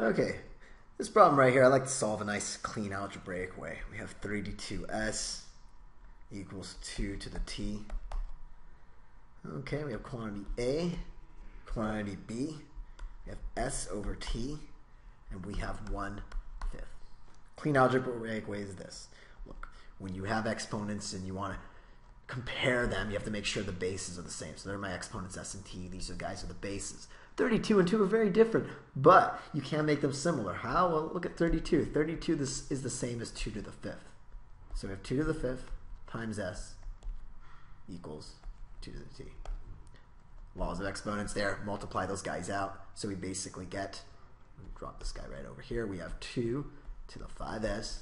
Okay, this problem right here, I like to solve a nice clean algebraic way. We have 3d2s equals 2 to the t. Okay, we have quantity A, quantity B, we have s over t, and we have 1 fifth. Clean algebraic way is this. Look, when you have exponents and you want to compare them, you have to make sure the bases are the same. So they're my exponents s and t. These are guys are the bases. 32 and 2 are very different, but you can make them similar. How? Well, look at 32. 32 this is the same as 2 to the 5th. So we have 2 to the 5th times s equals 2 to the t. Laws of exponents there, multiply those guys out. So we basically get, drop this guy right over here, we have 2 to the 5s.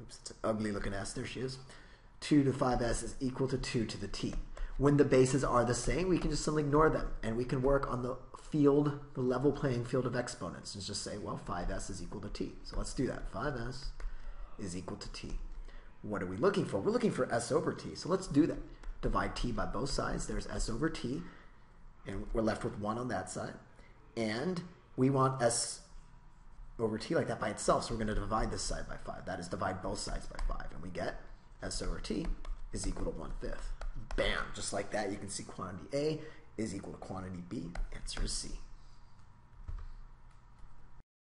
Oops, it's an ugly looking s. There she is. 2 to 5s is equal to 2 to the t. When the bases are the same, we can just simply ignore them. And we can work on the field, the level playing field of exponents. And just say, well, 5s is equal to t. So let's do that. 5s is equal to t. What are we looking for? We're looking for s over t. So let's do that. Divide t by both sides. There's s over t. And we're left with 1 on that side. And we want s over t like that by itself. So we're going to divide this side by 5. That is divide both sides by 5. And we get s over t is equal to 1 fifth. Bam! Just like that, you can see quantity A is equal to quantity B. Answer is C.